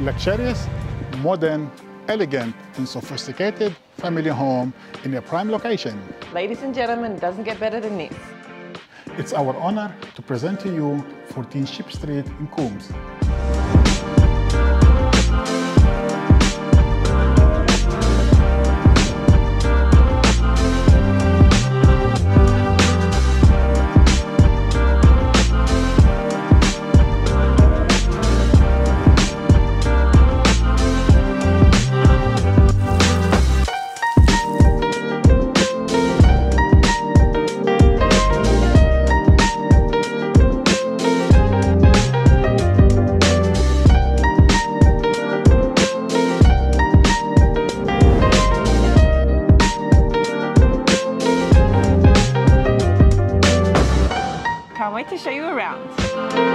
luxurious, modern, elegant, and sophisticated family home in a prime location. Ladies and gentlemen, doesn't get better than this. It's our honor to present to you 14 Chipp Street in Coombs. can't wait to show you around.